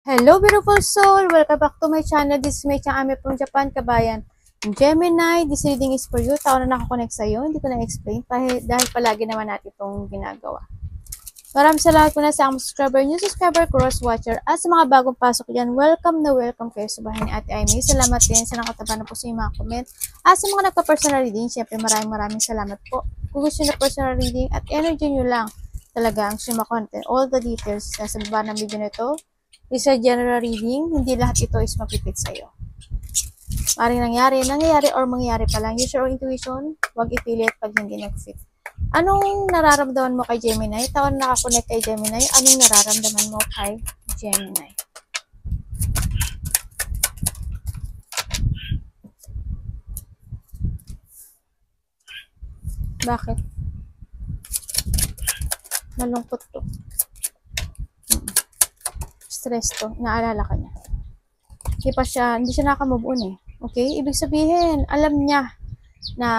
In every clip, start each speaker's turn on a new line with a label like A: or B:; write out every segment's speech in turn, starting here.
A: Hello beautiful soul! Welcome back to my channel. This is May Ame from Japan, kabayan. Gemini, this reading is for you. Tao na nakakonect sa'yo. Hindi ko na-explain dahil, palagi naman natin itong ginagawa. Maraming salamat po na sa subscriber, new subscriber, cross-watcher, at sa mga bagong pasok dyan, welcome na welcome kayo sa bahay ni Ate Amy. Salamat din sa nakataba na po sa inyong mga comment. At sa mga nagpa-personal reading, syempre maraming maraming salamat po. Kung gusto na personal reading at energy nyo lang, talaga ang shima content, all the details sa baba ng video na ito, is a general reading, hindi lahat ito is mapipit sa'yo. Maring nangyari, nangyayari or mangyayari pa lang. Use your intuition, huwag ipilit pag hindi nag-fit. Anong nararamdaman mo kay Gemini? Tawan nakakonect kay Gemini. Anong nararamdaman mo kay Gemini? Bakit? Malungkot to. Stress to. Naalala ka niya. Hindi pa siya, hindi siya nakamove on eh. Okay? Ibig sabihin, alam niya na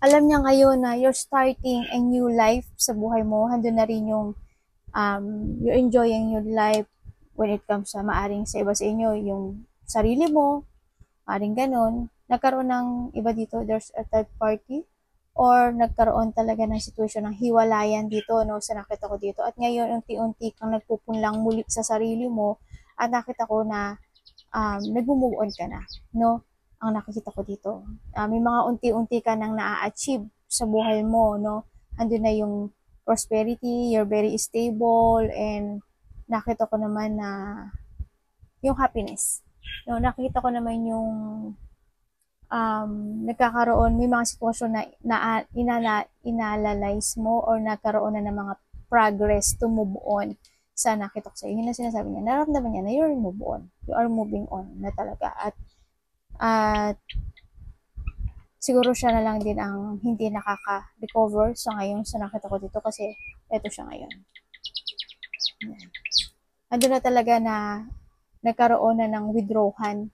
A: alam niya ngayon na you're starting a new life sa buhay mo. Handun na rin yung um, you're enjoying your life when it comes sa maaring sa iba sa inyo, yung sarili mo, maaring ganun. Nagkaroon ng iba dito, there's a third party or nagkaroon talaga ng sitwasyon ng hiwalayan dito, no, sa nakita ko dito. At ngayon, unti-unti kang nagpupunlang muli sa sarili mo at nakita ko na um, nag-move on ka na, no? Ang nakikita ko dito. Uh, may mga unti-unti ka nang na-achieve sa buhay mo, no? Andun na yung prosperity, you're very stable, and nakita ko naman na yung happiness. No, nakita ko naman yung um, nagkakaroon, may mga sitwasyon na, na inala, inanalyze mo or nagkaroon na ng mga progress to move on sa nakita ko sa iyo. Yun ang sinasabi niya. Nararamdaman niya na you're move on. You are moving on na talaga. At, at siguro siya na lang din ang hindi nakaka-recover sa ngayon sa nakita ko dito kasi eto siya ngayon. Ando na talaga na nagkaroon na ng withdrawhan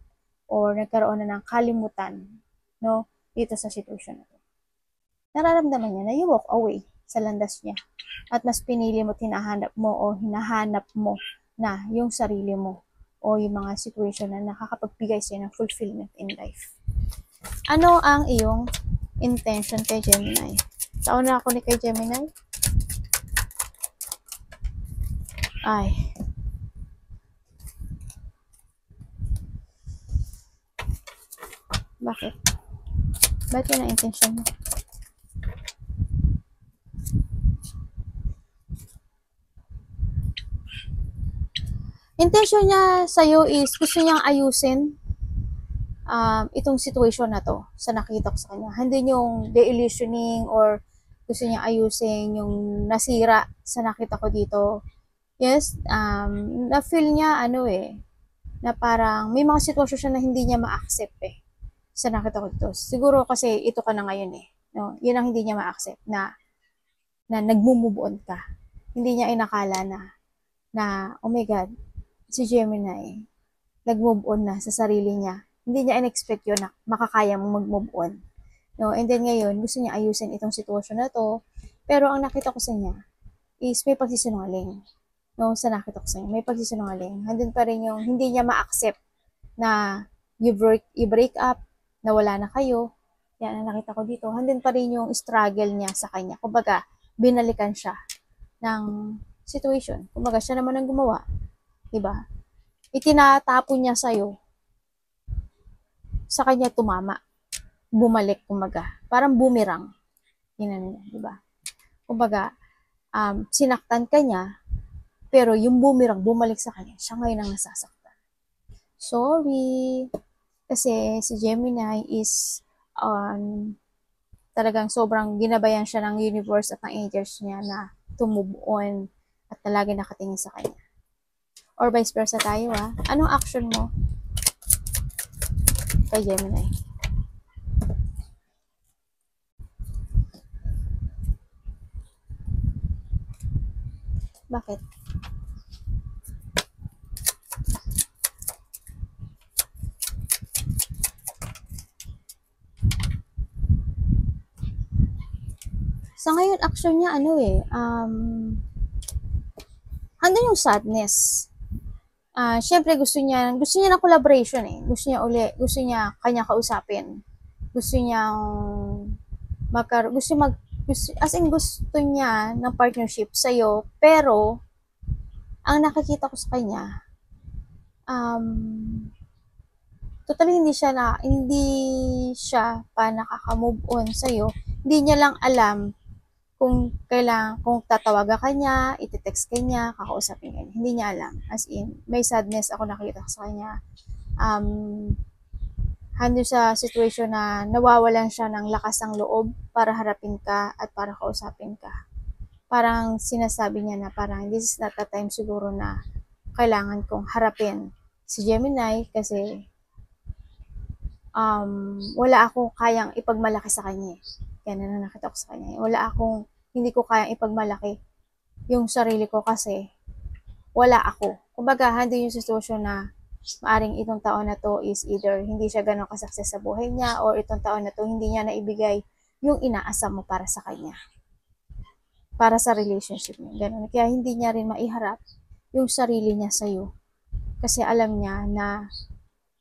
A: or nagkaroon na ng kalimutan no dito sa sitwasyon na to. Nararamdaman niya na you walk away sa landas niya at mas pinili mo tinahanap mo o hinahanap mo na yung sarili mo o yung mga situation na nakakapagbigay sa'yo ng fulfillment in life. Ano ang iyong intention kay Gemini? Taon na ako ni kay Gemini? Ay, Bakit? Bakit yun ang intention mo? Intention niya sa'yo is gusto niyang ayusin um, itong situation na to sa nakita ko sa kanya. Hindi yung deillusioning or gusto niya ayusin yung nasira sa nakita ko dito. Yes, um, na-feel niya ano eh, na parang may mga sitwasyon siya na hindi niya ma-accept eh sa nakita ko dito. Siguro kasi ito ka na ngayon eh. No? Yun ang hindi niya ma-accept na na nagmumove on ka. Hindi niya inakala na na, oh my God, si Gemini, nag-move on na sa sarili niya. Hindi niya in-expect yun na makakaya mo mag-move on. No? And then ngayon, gusto niya ayusin itong sitwasyon na to. Pero ang nakita ko sa niya is may pagsisinungaling. No, sa nakita ko sa niya, may pagsisinungaling. Andun pa rin yung hindi niya ma-accept na you break, you break up, na wala na kayo. Yan ang nakita ko dito. Handin pa rin yung struggle niya sa kanya. Kumbaga, binalikan siya ng situation. Kumbaga, siya naman ang gumawa. Diba? Itinatapon niya sa'yo. Sa kanya tumama. Bumalik, kumbaga. Parang bumirang. Yan niya, diba? Kumbaga, um, sinaktan ka niya, pero yung bumirang, bumalik sa kanya, siya ngayon ang nasasaktan. Sorry. Kasi si Gemini is um, talagang sobrang ginabayan siya ng universe at ng angels niya na to move on at talaga nakatingin sa kanya. Or vice versa tayo ah. Anong action mo kay Gemini? Bakit? Sa ngayon, action niya, ano eh, um, andun yung sadness. Ah, syempre gusto niya, gusto niya ng collaboration eh. Gusto niya uli, gusto niya kanya kausapin. Gusto niya magkar gusto mag gusto, as in gusto niya ng partnership sa iyo, pero ang nakikita ko sa kanya um totally hindi siya na hindi siya pa nakaka-move on sa iyo. Hindi niya lang alam kung kailang kung tatawagan ka niya, iti-text ka niya, kakausapin ka niya. Hindi niya alam. As in, may sadness ako nakita sa kanya. Um, hando sa situation na nawawalan siya ng lakas ng loob para harapin ka at para kausapin ka. Parang sinasabi niya na parang this is not the time siguro na kailangan kong harapin si Gemini kasi um, wala akong kayang ipagmalaki sa kanya. Kaya na nakita ko sa kanya. Wala akong, hindi ko kayang ipagmalaki yung sarili ko kasi wala ako. Kumbaga, hando yung sitwasyon na maaring itong taon na to is either hindi siya ganun kasakses sa buhay niya or itong taon na to hindi niya naibigay yung inaasam mo para sa kanya. Para sa relationship niya. Ganun. Kaya hindi niya rin maiharap yung sarili niya sa'yo. Kasi alam niya na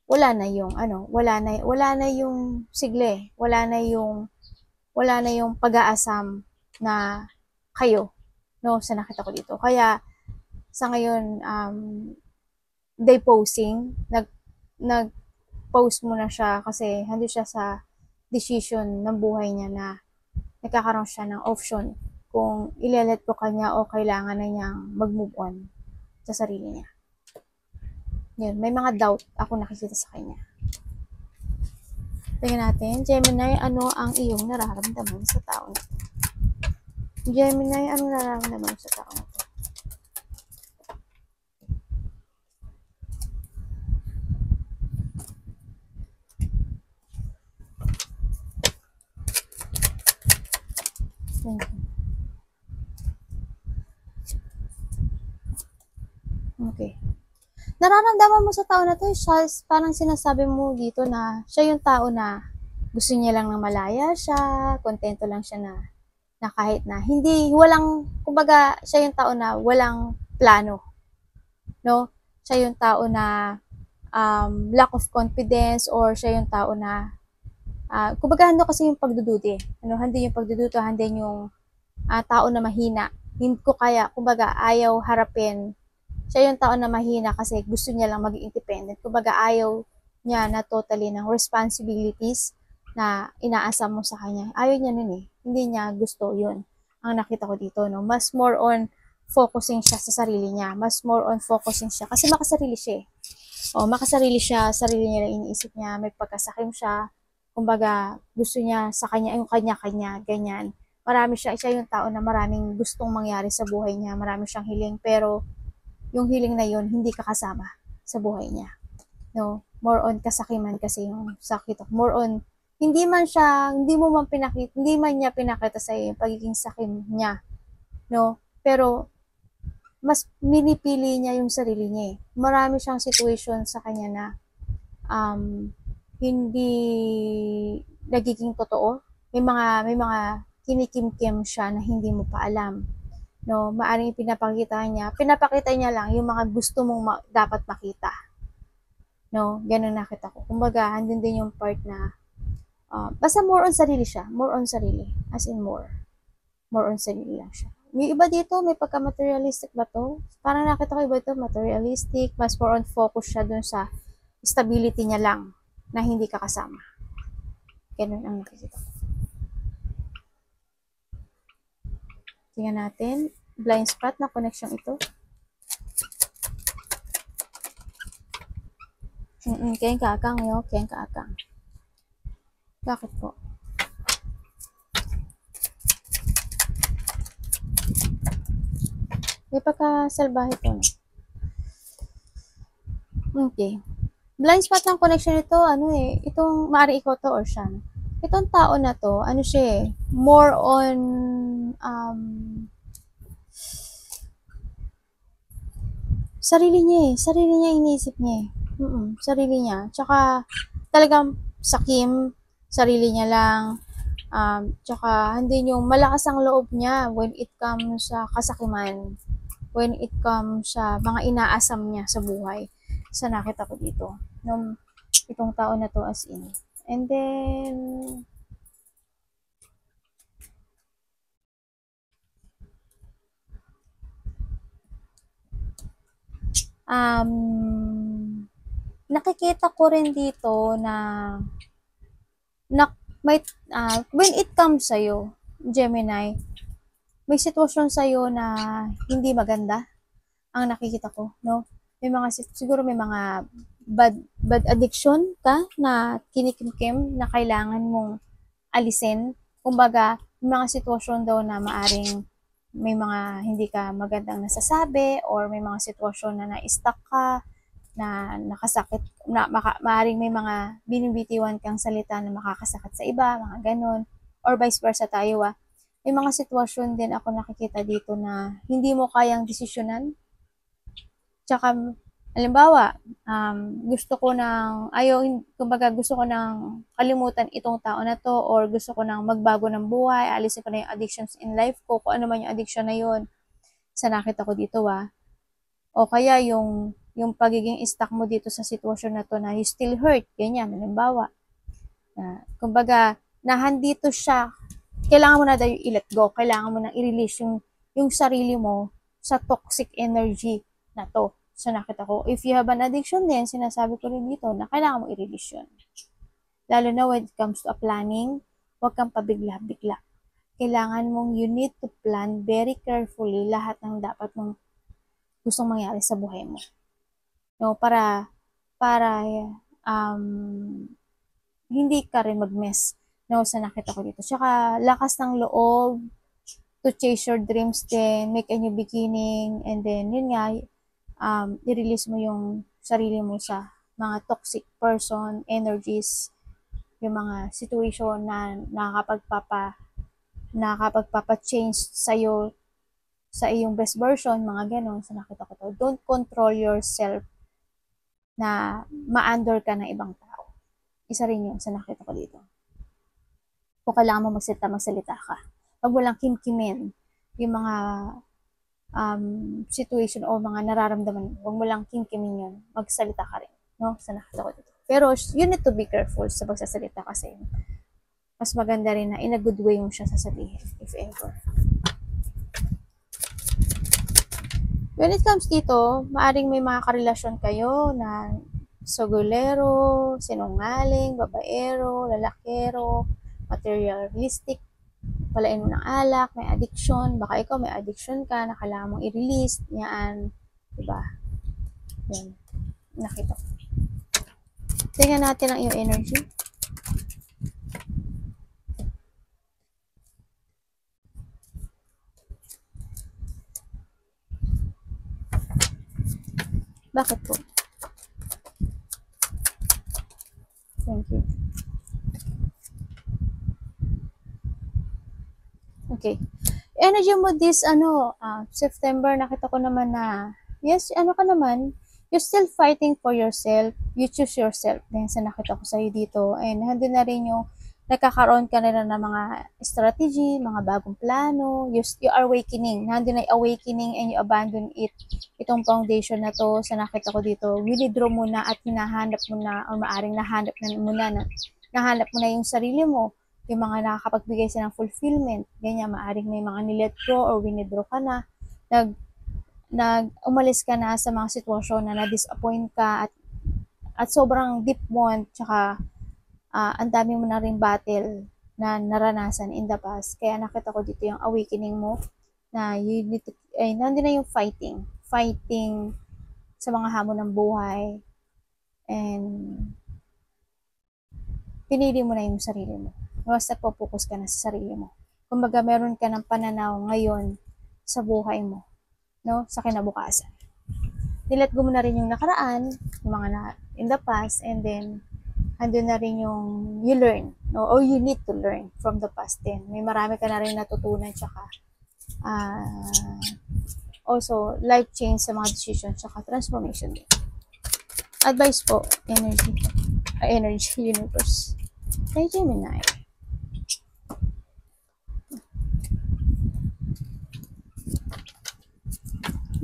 A: wala na yung ano, wala na wala na yung sigle, wala na yung wala na yung pag-aasam na kayo no sa nakita ko dito. Kaya sa ngayon um day posing, nag, nag post muna siya kasi hindi siya sa decision ng buhay niya na nagkakaroon siya ng option kung ilelet ko kanya o kailangan na niyang mag-move on sa sarili niya. Yun, may mga doubt ako nakikita sa kanya. Tingnan natin, Gemini, ano ang iyong nararamdaman sa tao na to? Gemini, ano nararamdaman sa tao na to? Okay. Nararamdaman mo sa tao na to, siya, parang sinasabi mo dito na siya yung tao na gusto niya lang na malaya siya, kontento lang siya na, na kahit na hindi, walang, kumbaga, siya yung tao na walang plano. No? Siya yung tao na um, lack of confidence or siya yung tao na uh, kumbaga hando kasi yung pagduduti. Ano, handi yung pagduduto, handi yung uh, tao na mahina. Hindi ko kaya, kumbaga, ayaw harapin. Siya yung tao na mahina kasi gusto niya lang maging independent. Kumbaga, ayaw niya na totally ng responsibilities na inaasam mo sa kanya. Ayaw niya nun eh. Hindi niya gusto yun. Ang nakita ko dito, no? Mas more on focusing siya sa sarili niya. Mas more on focusing siya. Kasi makasarili siya eh. O, makasarili siya, sarili niya lang iniisip niya, may pagkasakim siya. Kumbaga, gusto niya sa kanya, yung kanya-kanya, ganyan marami siya, siya yung tao na maraming gustong mangyari sa buhay niya, marami siyang hiling, pero yung hiling na yun, hindi kakasama sa buhay niya. No? More on kasakiman kasi yung sakit. More on, hindi man siya, hindi mo man pinakita, hindi man niya pinakita sa yung pagiging sakim niya. No? Pero, mas minipili niya yung sarili niya eh. Marami siyang situation sa kanya na um, hindi nagiging totoo. May mga, may mga kinikimkim siya na hindi mo pa alam. No, maaring pinapakita niya, pinapakita niya lang yung mga gusto mong ma- dapat makita. No, ganun nakita ko. Kumbaga, andun din yung part na uh, basta more on sarili siya, more on sarili, as in more. More on sarili lang siya. May iba dito, may pagka-materialistic ba to? Parang nakita ko iba ito, materialistic, mas more on focus siya dun sa stability niya lang na hindi kakasama. Ganun ang nakikita ko. Tingnan natin. Blind spot na connection ito. Mm-mm, kayang kaakang yo, kayang kaakang. Bakit po? May pagka-salbahe po, no? Okay. Blind spot ng connection ito, ano eh, itong maari ikaw to or siya, no? Itong tao na to, ano siya eh, more on, um, sarili niya eh, sarili niya iniisip niya eh. Mm-mm, sarili niya. Tsaka, talagang sakim, sarili niya lang, um, tsaka, hindi yung malakas ang loob niya when it comes sa kasakiman. when it comes sa mga inaasam niya sa buhay. Sa nakita ko dito. Nung itong tao na to as in. And then, um, nakikita ko rin dito na, na may, ah, when it comes sa'yo, Gemini, may sitwasyon sa'yo na hindi maganda ang nakikita ko, no? May mga, siguro may mga bad, bad addiction ka na kinikimkim na kailangan mong alisin. Kumbaga, mga sitwasyon daw na maaring may mga hindi ka magandang nasasabi or may mga sitwasyon na na-stuck ka, na nakasakit, na maka, maaring may mga binibitiwan kang salita na makakasakit sa iba, mga ganun. Or vice versa tayo ah. May mga sitwasyon din ako nakikita dito na hindi mo kayang desisyonan. Tsaka, halimbawa, um, gusto ko ng, ayaw, kumbaga gusto ko ng kalimutan itong tao na to or gusto ko ng magbago ng buhay, alisin ko na yung addictions in life ko, kung ano man yung addiction na yun. Sa nakita ko dito ah. O kaya yung yung pagiging stuck mo dito sa sitwasyon na to na you still hurt, ganyan, halimbawa. Na, kumbaga, nahandito siya, kailangan mo na daw i-let go, kailangan mo na i-release yung, yung sarili mo sa toxic energy na to. So, nakita ko, if you have an addiction din, sinasabi ko rin dito na kailangan mo i-release yun. Lalo na when it comes to a planning, huwag kang pabigla-bigla. Kailangan mong you need to plan very carefully lahat ng dapat mong gustong mangyari sa buhay mo no para para um hindi ka rin mag-mess no sa nakita ko dito tsaka lakas ng loob to chase your dreams din make a new beginning and then yun nga um i-release mo yung sarili mo sa mga toxic person energies yung mga situation na nakakapagpapa nakakapagpapa-change sa'yo sa iyong best version, mga ganon, sa nakita ko to. Don't control yourself na ma-under ka ng ibang tao. Isa rin yun sa nakita ko dito. Kung kailangan mo magsalita, magsalita ka. Huwag mo lang kimkimin yung mga um, situation o mga nararamdaman. Huwag mo lang kimkimin yun. Magsalita ka rin. No? Sa nakita ko dito. Pero you need to be careful sa pagsasalita kasi mas maganda rin na in a good way mo siya sasabihin, if ever. When it comes dito, maaring may mga karelasyon kayo na sogolero, sinungaling, babaero, lalakero, materialistic, palain mo ng alak, may addiction, baka ikaw may addiction ka na kailangan mong i-release, yan, diba? Yan, nakita ko. Tingnan natin ang iyong energy. Bakit po? Thank you. Okay. Energy mo this, ano, ah, September, nakita ko naman na, yes, ano ka naman, you're still fighting for yourself. You choose yourself. Then, sa nakita ko sa'yo dito. And, handun na rin yung, nagkakaroon ka na ng mga strategy, mga bagong plano. You, you are awakening. Nandun na awakening and you abandon it. Itong foundation na to, sa nakita ko dito, withdraw mo na at hinahanap mo na, o maaring nahanap na mo na, na nahanap mo na yung sarili mo yung mga nakakapagbigay sa ng fulfillment, ganyan, maaring may mga nilet go or winidraw ka na, nag, nag, umalis ka na sa mga sitwasyon na na-disappoint ka at, at sobrang deep mo, tsaka ah, ang dami mo na rin battle na naranasan in the past. Kaya nakita ko dito yung awakening mo na you need to, ay, nandun na yung fighting. Fighting sa mga hamon ng buhay. And pinili mo na yung sarili mo. Basta focus ka na sa sarili mo. Kumbaga, meron ka ng pananaw ngayon sa buhay mo, no? Sa kinabukasan. Nilet mo na rin yung nakaraan, yung mga na, in the past, and then, andun na rin yung you learn, no? Or you need to learn from the past din. May marami ka na rin natutunan, tsaka, ah, also, life change sa mga decisions, tsaka transformation din. Advice po, energy, ah, energy universe. Kay Gemini.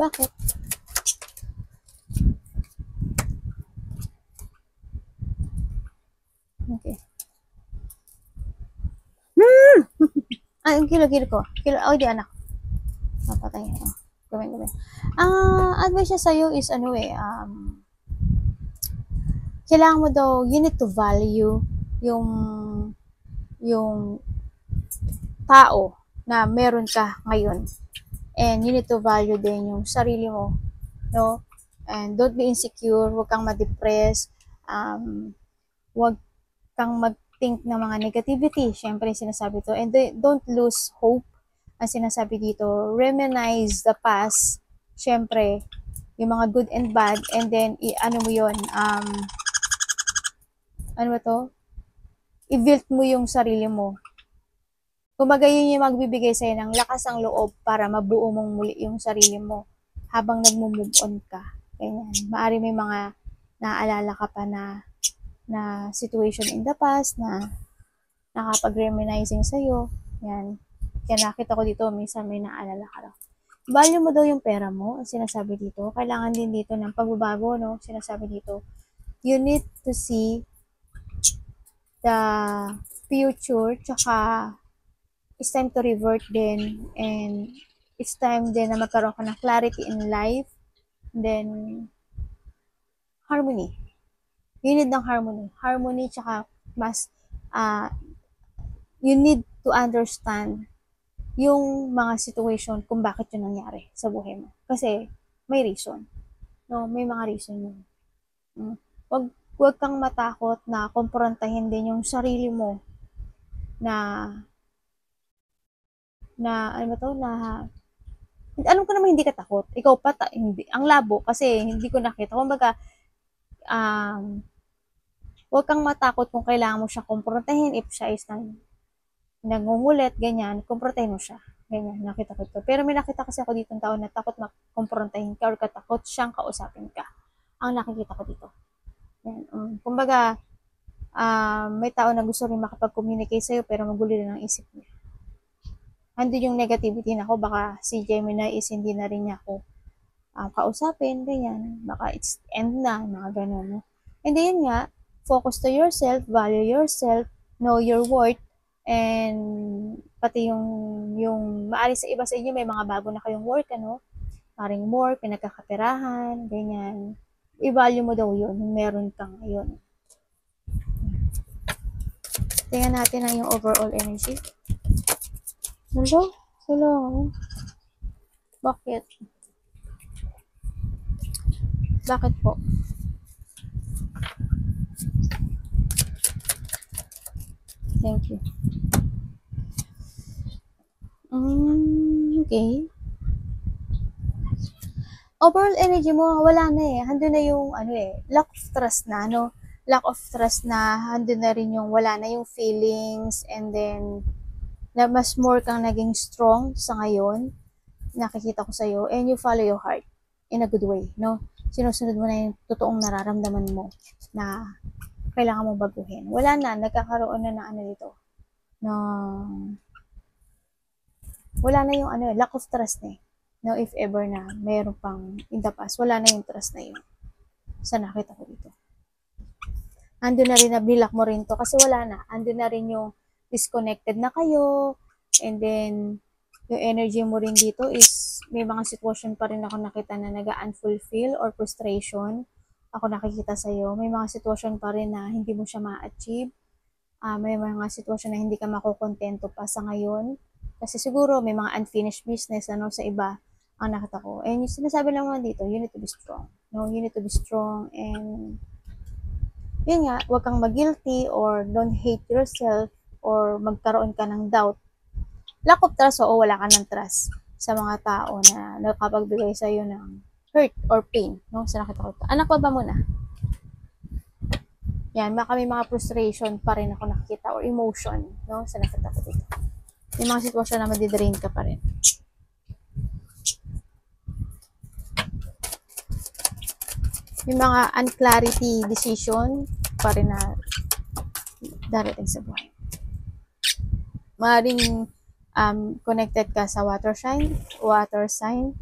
A: Bakit? Okay. Hmm! Ay, ang kilo-kilo ko. Kilo, oh, di anak. Napatay. Oh. Gawin, gawin. Ang advice niya sa'yo is, ano eh, um, kailangan mo daw, you need to value yung, yung tao na meron ka ngayon. And you need to value din yung sarili mo. No? And don't be insecure, huwag kang ma-depress, um, huwag kang mag-think ng mga negativity. Siyempre, sinasabi to. And don't lose hope. Ang sinasabi dito, reminisce the past. Siyempre, yung mga good and bad. And then, i- ano mo yun, um, ano ba to? I-build mo yung sarili mo. Kumbaga, yun yung magbibigay sa'yo ng lakas ang loob para mabuo mong muli yung sarili mo habang nagmo-move on ka. Ganyan. Maari may mga naaalala ka pa na na situation in the past na nakapag-reminiscing sa'yo. Yan. Kaya nakita ko dito, minsan may naalala ka raw. Value mo daw yung pera mo, ang sinasabi dito. Kailangan din dito ng pagbabago, no? Sinasabi dito. You need to see the future, tsaka it's time to revert din and it's time din na magkaroon ka ng clarity in life. Then harmony. You need ng harmony. Harmony tsaka mas uh, you need to understand yung mga situation kung bakit yun nangyari sa buhay mo. Kasi may reason. No may mga reason yun. Hmm. wag wag kang matakot na komprontahin din yung sarili mo na na ano ba to na alam ko naman hindi ka takot. Ikaw pa ta, hindi ang labo kasi hindi ko nakita. Kumbaga um huwag kang matakot kung kailangan mo siya kumprontahin if siya is nang nangungulit, ganyan, kumprontahin mo siya. Ganyan, nakita ko ito. Pero may nakita kasi ako dito ng tao na takot makumprontahin ka or katakot siyang kausapin ka. Ang nakikita ko dito. Yan. Um, kumbaga, uh, may tao na gusto rin makapag-communicate sa'yo pero magulo rin ang isip niya andun yung negativity na ako, baka si Gemini is hindi na rin niya ako uh, kausapin, ganyan. Baka it's end na, mga ganun. No? And then nga, focus to yourself, value yourself, know your worth, and pati yung, yung maari sa iba sa inyo, may mga bago na kayong work, ano? Paring more, pinagkakaperahan, ganyan. I-value mo daw yun, meron kang ngayon. Tingnan natin ang yung overall energy. Hello? Hello? Bakit? Bakit po? Thank you. Um, okay. Overall energy mo, wala na eh. Hando na yung, ano eh, lack of trust na, ano? Lack of trust na, hando na rin yung wala na yung feelings, and then, na mas more kang naging strong sa ngayon, nakikita ko sa'yo, and you follow your heart in a good way, no? Sinusunod mo na yung totoong nararamdaman mo na kailangan mo baguhin. Wala na, nagkakaroon na na ano dito, no, wala na yung ano, lack of trust na eh. No, if ever na mayroon pang in the past, wala na yung trust na yun. Sa nakita ko dito. Ando na rin na bilak mo rin to kasi wala na. Ando na rin yung disconnected na kayo, and then, yung energy mo rin dito is, may mga sitwasyon pa rin ako nakita na nag-unfulfill or frustration. Ako nakikita sa'yo. May mga sitwasyon pa rin na hindi mo siya ma-achieve. Uh, may mga sitwasyon na hindi ka makukontento pa sa ngayon. Kasi siguro may mga unfinished business ano sa iba ang nakita ko. And yung sinasabi lang naman dito, you need to be strong. No, you need to be strong and yun nga, huwag kang mag-guilty or don't hate yourself or magkaroon ka ng doubt. Lack of trust, o wala ka ng trust sa mga tao na nakapagbigay sa iyo ng hurt or pain. No? Sa nakita ko. Anak pa ba muna? Yan, baka may mga frustration pa rin ako nakikita or emotion. No? Sa nakita ko dito. May mga sitwasyon na madidrain ka pa rin. May mga unclarity decision pa rin na darating sa buhay maaaring um, connected ka sa water sign, water sign,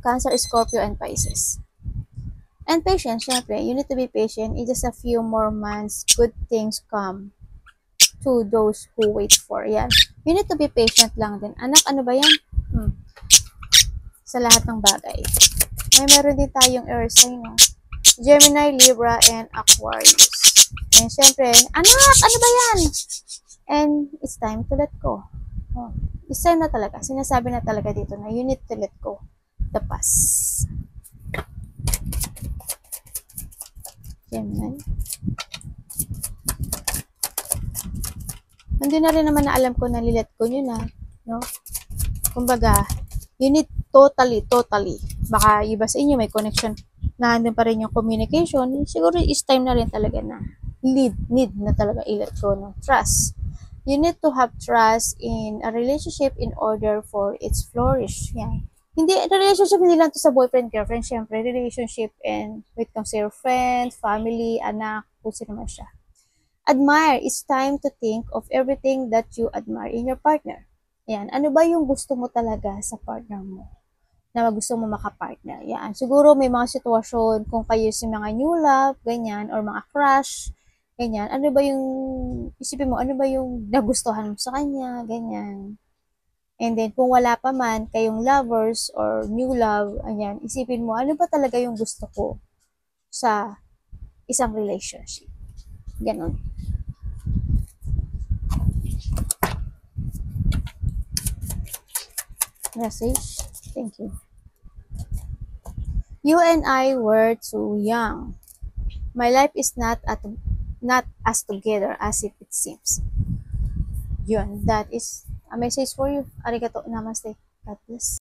A: Cancer, Scorpio, and Pisces. And patience, syempre, you need to be patient. In just a few more months, good things come to those who wait for. Yan. You need to be patient lang din. Anak, ano ba yan? Hmm. Sa lahat ng bagay. May meron din tayong air sign, no? Gemini, Libra, and Aquarius. And syempre, anak, ano ba yan? And it's time to let go. Oh, it's time na talaga. Sinasabi na talaga dito na you need to let go the past. Gemini. Hindi na rin naman na alam ko na lilet ko yun na. No? Kumbaga, you need totally, totally. Baka iba sa inyo may connection na andun pa rin yung communication. Siguro is time na rin talaga na lead, need na talaga i-let go no? Trust. You need to have trust in a relationship in order for its flourish. Yan. Hindi, relationship hindi lang to sa boyfriend, girlfriend, syempre, relationship and it comes your friend, family, anak, kung sino man siya. Admire. It's time to think of everything that you admire in your partner. Yan. Ano ba yung gusto mo talaga sa partner mo? Na gusto mo makapartner. Yan. Siguro may mga sitwasyon kung kayo si mga new love, ganyan, or mga crush, ganyan. Ano ba yung, isipin mo, ano ba yung nagustuhan mo sa kanya, ganyan. And then, kung wala pa man kayong lovers or new love, ayan, isipin mo, ano ba talaga yung gusto ko sa isang relationship. Ganon. Message. Thank you. You and I were too young. My life is not at not as together as if it seems. Yun, that is a message for you. Arigato namaste. God bless.